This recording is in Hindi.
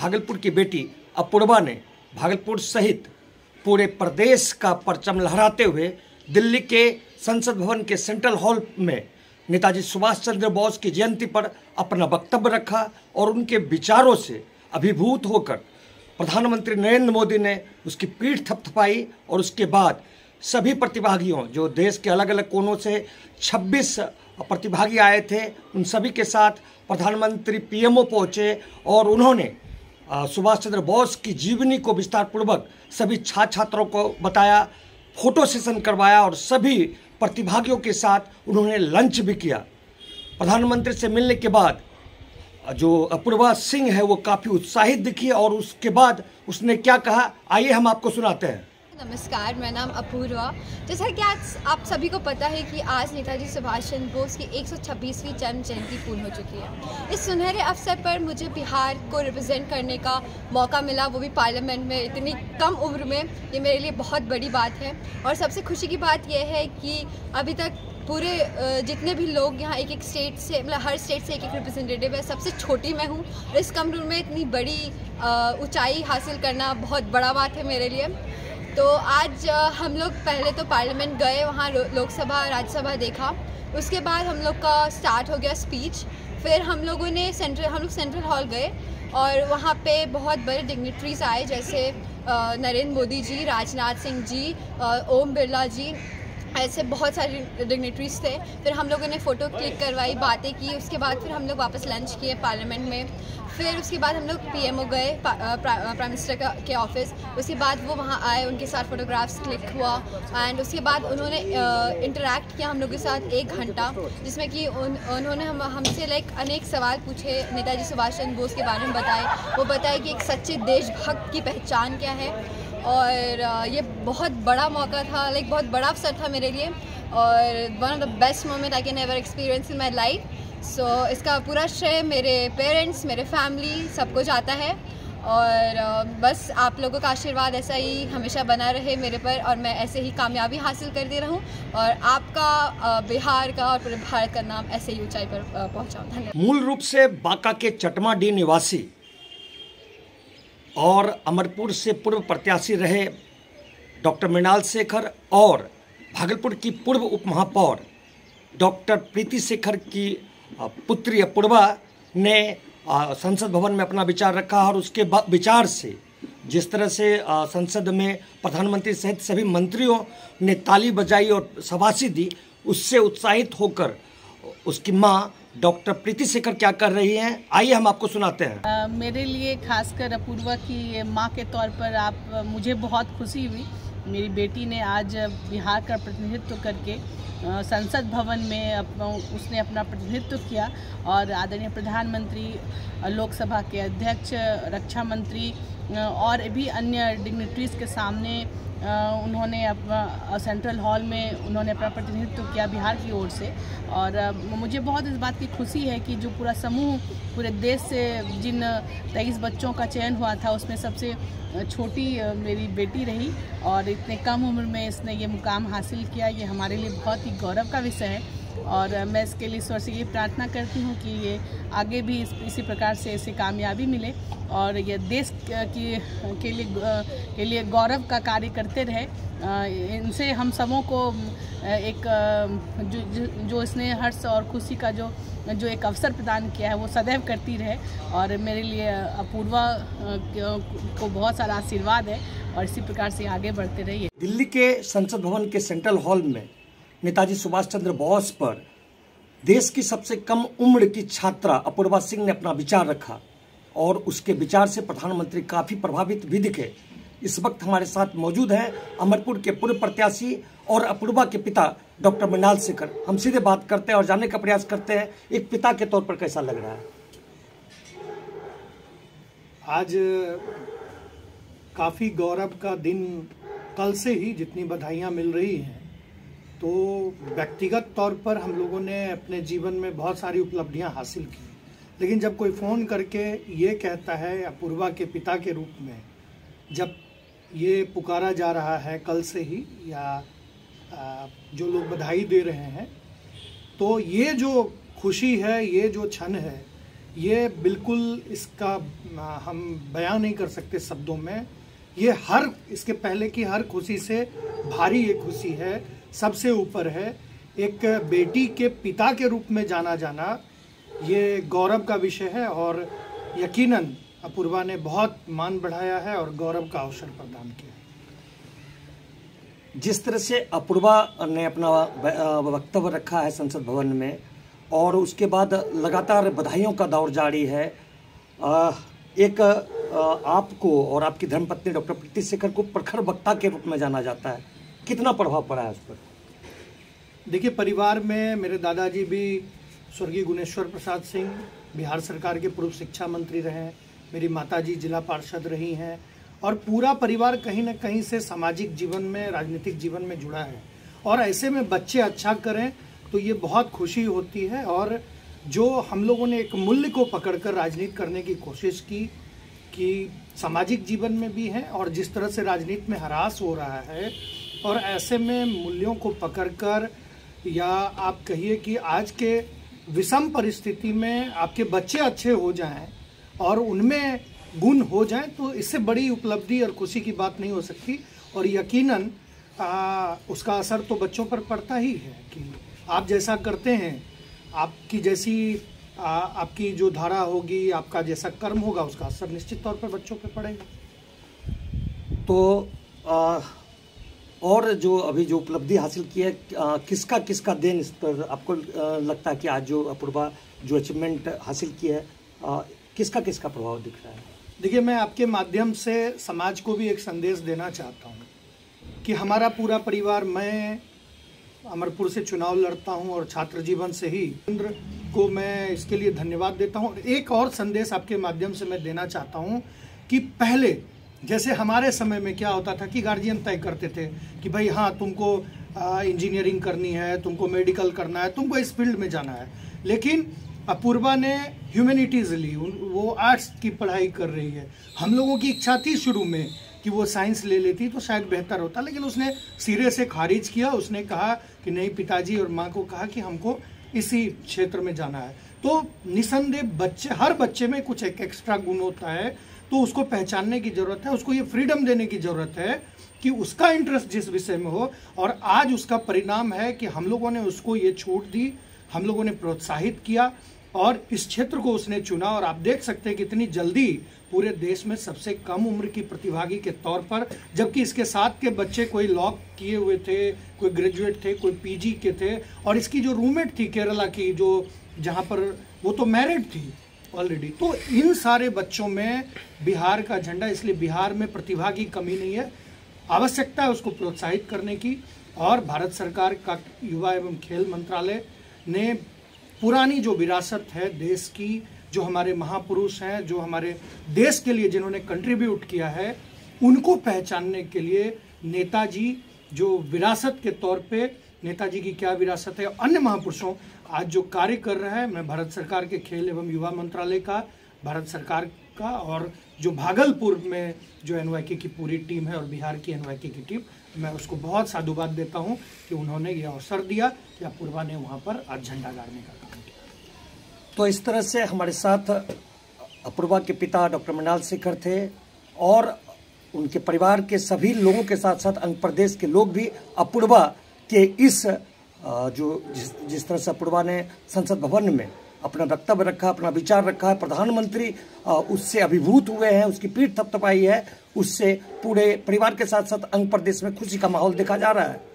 भागलपुर की बेटी अपूर्वा ने भागलपुर सहित पूरे प्रदेश का परचम लहराते हुए दिल्ली के संसद भवन के सेंट्रल हॉल में नेताजी सुभाष चंद्र बोस की जयंती पर अपना वक्तव्य रखा और उनके विचारों से अभिभूत होकर प्रधानमंत्री नरेंद्र मोदी ने उसकी पीठ थपथपाई और उसके बाद सभी प्रतिभागियों, जो देश के अलग अलग कोनों से 26 प्रतिभागी आए थे, उन सभी के साथ प्रधानमंत्री पीएमओ पहुँचे और उन्होंने सुभाष चंद्र बोस की जीवनी को विस्तार पूर्वक सभी छात्र छात्रों को बताया, फ़ोटो सेशन करवाया और सभी प्रतिभागियों के साथ उन्होंने लंच भी किया। प्रधानमंत्री से मिलने के बाद, जो अपूर्वा सिंह है वो काफ़ी उत्साहित दिखी और उसके बाद उसने क्या कहा? आइए हम आपको सुनाते हैं। नमस्कार, मेरा नाम अपूर्वा। जैसा कि आज आप सभी को पता है कि आज नेताजी सुभाष चंद्र बोस की 126वीं जन्म जयंती पूर्ण हो चुकी है। इस सुनहरे अवसर पर मुझे बिहार को रिप्रेजेंट करने का मौका मिला, वो भी पार्लियामेंट में इतनी कम उम्र में। ये मेरे लिए बहुत बड़ी बात है। और सबसे खुशी की बात यह है कि अभी तक पूरे जितने भी लोग यहाँ एक एक स्टेट से मतलब हर स्टेट से एक एक रिप्रेजेंटेटिव है, सबसे छोटी मैं हूँ। और इस कम उम्र में इतनी बड़ी ऊंचाई हासिल करना बहुत बड़ा बात है मेरे लिए। तो आज हम लोग पहले तो पार्लियामेंट गए, वहाँ लोकसभा राज्यसभा देखा। उसके बाद हम लोग का स्टार्ट हो गया स्पीच फिर हम लोगों ने सेंट्रल हम लोग सेंट्रल हॉल गए और वहाँ पे बहुत बड़े डिग्नेटरीज आए, जैसे नरेंद्र मोदी जी, राजनाथ सिंह जी ओम बिरला जी। ऐसे बहुत सारे डिग्नेटरीज थे। फिर हम लोगों ने फ़ोटो क्लिक करवाई, बातें की, उसके बाद फिर हम लोग वापस लंच किए पार्लियामेंट में। फिर उसके बाद हम लोग पीएमओ गए प्राइम मिनिस्टर के ऑफ़िस उसके बाद वो वहाँ आए, उनके साथ फ़ोटोग्राफ्स क्लिक हुआ। एंड उसके बाद उन्होंने इंटरेक्ट किया हम लोग के साथ एक घंटा, जिसमें कि उन, उन्होंने हम, हमसे लाइक अनेक सवाल पूछे। नेताजी सुभाष चंद्र बोस के बारे में बताए। वो बताए कि एक सच्चे देशभक्त की पहचान क्या है। और ये बहुत बड़ा मौका था लाइक बहुत बड़ा अवसर था मेरे लिए और one of the best moment I can ever experience in my life so इसका पूरा श्रेय मेरे पेरेंट्स मेरे फैमिली सबको जाता है और बस आप लोगों का आशीर्वाद ऐसा ही हमेशा बना रहे मेरे पर और मैं ऐसे ही कामयाबी हासिल करती रहूँ और आपका बिहार का और पूरे भारत का नाम ऐसे ही ऊंचाई पर पहुंचाऊं। धन्यवाद। मूल रूप से बांका के चटमा डी निवासी और अमरपुर से पूर्व प्रत्याशी रहे डॉक्टर मृणाल शेखर और भागलपुर की पूर्व उप महापौर डॉक्टर प्रीति शेखर की पुत्री अपूर्वा ने संसद भवन में अपना विचार रखा और उसके विचार से जिस तरह से संसद में प्रधानमंत्री सहित सभी मंत्रियों ने ताली बजाई और शबाशी दी, उससे उत्साहित होकर उसकी माँ डॉक्टर प्रीति शेखर क्या कर रही हैं? आइए हम आपको सुनाते हैं। आ, मेरे लिए खासकर अपूर्वा की माँ के तौर पर आप मुझे बहुत खुशी हुई। मेरी बेटी ने आज बिहार का प्रतिनिधित्व करके संसद भवन में उसने अपना प्रतिनिधित्व किया और आदरणीय प्रधानमंत्री लोकसभा के अध्यक्ष रक्षा मंत्री और भी अन्य डिग्नेटरीज के सामने उन्होंने सेंट्रल हॉल में उन्होंने अपना प्रतिनिधित्व किया बिहार की ओर से। और मुझे बहुत इस बात की खुशी है कि जो पूरा समूह, पूरे देश से जिन तेईस बच्चों का चयन हुआ था, उसमें सबसे छोटी मेरी बेटी रही और इतने कम उम्र में इसने ये मुकाम हासिल किया। ये हमारे लिए बहुत ही गौरव का विषय है। और मैं इसके लिए ईश्वर से ये प्रार्थना करती हूँ कि ये आगे भी इस, इसी प्रकार से इसे कामयाबी मिले और ये देश की के लिए के लिए गौरव का कार्य करते रहे। इनसे हम सबों को एक जो जो इसने हर्ष और खुशी का जो जो एक अवसर प्रदान किया है वो सदैव करती रहे और मेरे लिए अपूर्वा को बहुत सारा आशीर्वाद है और इसी प्रकार से आगे बढ़ते रहिए। दिल्ली के संसद भवन के सेंट्रल हॉल में नेताजी सुभाष चंद्र बोस पर देश की सबसे कम उम्र की छात्रा अपूर्वा सिंह ने अपना विचार रखा और उसके विचार से प्रधानमंत्री काफ़ी प्रभावित भी दिखे। इस वक्त हमारे साथ मौजूद हैं अमरपुर के पूर्व प्रत्याशी और अपूर्वा के पिता डॉक्टर मृणाल शेखर। हम सीधे बात करते हैं और जानने का प्रयास करते हैं, एक पिता के तौर पर कैसा लग रहा है? आज काफ़ी गौरव का दिन कल से ही जितनी बधाइयाँ मिल रही हैं तो व्यक्तिगत तौर पर हम लोगों ने अपने जीवन में बहुत सारी उपलब्धियाँ हासिल की। लेकिन जब कोई फ़ोन करके ये कहता है अपूर्वा के पिता के रूप में, जब ये पुकारा जा रहा है कल से ही या जो लोग बधाई दे रहे हैं तो ये जो खुशी है, ये जो क्षण है, ये बिल्कुल इसका हम बयान नहीं कर सकते शब्दों में। ये हर, इसके पहले की हर खुशी से भारी ये खुशी है सबसे ऊपर है, एक बेटी के पिता के रूप में जाना जाना, ये गौरव का विषय है और यकीनन अपूर्वा ने बहुत मान बढ़ाया है और गौरव का अवसर प्रदान किया है। जिस तरह से अपूर्वा ने अपना वक्तव्य रखा है संसद भवन में और उसके बाद लगातार बधाइयों का दौर जारी है एक आपको और आपकी धर्मपत्नी डॉक्टर प्रीति शेखर को प्रखर वक्ता के रूप में जाना जाता है। कितना प्रभाव पड़ा है उस पर? देखिए, परिवार में मेरे दादाजी भी स्वर्गीय गुणेश्वर प्रसाद सिंह, बिहार सरकार के पूर्व शिक्षा मंत्री रहे, मेरी माताजी जिला पार्षद रही हैं, और पूरा परिवार कहीं ना कहीं से सामाजिक जीवन में, राजनीतिक जीवन में जुड़ा है। और ऐसे में बच्चे अच्छा करें तो ये बहुत खुशी होती है, और जो हम लोगों ने एक मूल्य को पकड़कर राजनीति करने की कोशिश की, कि सामाजिक जीवन में भी है, और जिस तरह से राजनीति में हरास हो रहा है और ऐसे में मूल्यों को पकड़कर या आप कहिए कि आज के विषम परिस्थिति में आपके बच्चे अच्छे हो जाएँ और उनमें गुण हो जाएँ तो इससे बड़ी उपलब्धि और खुशी की बात नहीं हो सकती। और यकीनन आ, उसका असर तो बच्चों पर पड़ता ही है कि आप जैसा करते हैं आपकी जैसी आ, आपकी जो धारा होगी आपका जैसा कर्म होगा उसका असर निश्चित तौर पर बच्चों पर पड़ेगा। तो आ, और जो अभी जो उपलब्धि हासिल की है किसका किसका देन इस पर आपको लगता है कि आज जो अपूर्वा, जो अचीवमेंट हासिल की है किसका किसका प्रभाव दिख रहा है? देखिए, मैं आपके माध्यम से समाज को भी एक संदेश देना चाहता हूँ कि हमारा पूरा परिवार, मैं अमरपुर से चुनाव लड़ता हूँ और छात्र जीवन से ही इंद्र को मैं इसके लिए धन्यवाद देता हूँ। एक और संदेश आपके माध्यम से मैं देना चाहता हूँ कि पहले जैसे हमारे समय में क्या होता था कि गार्जियन तय करते थे कि भाई हाँ तुमको इंजीनियरिंग करनी है, तुमको मेडिकल करना है, तुमको इस फ़ील्ड में जाना है। लेकिन अपूर्वा ने ह्यूमैनिटीज़ ली वो आर्ट्स की पढ़ाई कर रही है। हम लोगों की इच्छा थी शुरू में कि वो साइंस ले लेती तो शायद बेहतर होता, लेकिन उसने सिरे से खारिज किया। उसने कहा कि नहीं, पिताजी और माँ को कहा कि हमको इसी क्षेत्र में जाना है। तो निसंदेह बच्चे, हर बच्चे में कुछ एक एक्स्ट्रा गुण होता है। तो उसको पहचानने की ज़रूरत है, उसको ये फ्रीडम देने की ज़रूरत है कि उसका इंटरेस्ट जिस विषय में हो। और आज उसका परिणाम है कि हम लोगों ने उसको ये छूट दी, हम लोगों ने प्रोत्साहित किया और इस क्षेत्र को उसने चुना। और आप देख सकते हैं कि इतनी जल्दी पूरे देश में सबसे कम उम्र की प्रतिभागी के तौर पर, जबकि इसके साथ के बच्चे कोई लॉ किए हुए थे, कोई ग्रेजुएट थे, कोई पीजी के थे। और इसकी जो रूममेट थी केरला की, जो जहाँ पर वो तो मैरिड थी ऑलरेडी तो इन सारे बच्चों में बिहार का झंडा इसलिए बिहार में प्रतिभा की कमी नहीं है। आवश्यकता है उसको प्रोत्साहित करने की। और भारत सरकार का युवा एवं खेल मंत्रालय ने पुरानी जो विरासत है देश की, जो हमारे महापुरुष हैं, जो हमारे देश के लिए जिन्होंने कंट्रीब्यूट किया है, उनको पहचानने के लिए नेताजी जो विरासत के तौर पे नेताजी की क्या विरासत है? अन्य महापुरुषों, आज जो कार्य कर रहा है, मैं भारत सरकार के खेल एवं युवा मंत्रालय का, भारत सरकार का और जो भागलपुर में जो एन की पूरी टीम है और बिहार की एन की टीम, मैं उसको बहुत साधुवाद देता हूँ कि उन्होंने ये अवसर दिया कि अपूर्वा ने वहाँ पर आज झंडा गाड़ने का काम किया। तो इस तरह से हमारे साथ अपूर्वा के पिता डॉक्टर मंडाल शेखर थे और उनके परिवार के सभी लोगों के साथ साथ अंग प्रदेश के लोग भी अपूर्वा के इस जो जिस जिस तरह से अपूर्वा ने संसद भवन में अपना वक्तव्य रखा, अपना विचार रखा है प्रधानमंत्री उससे अभिभूत हुए हैं, उसकी पीठ थपथपाई है, उससे पूरे परिवार के साथ साथ अंग प्रदेश में खुशी का माहौल देखा जा रहा है।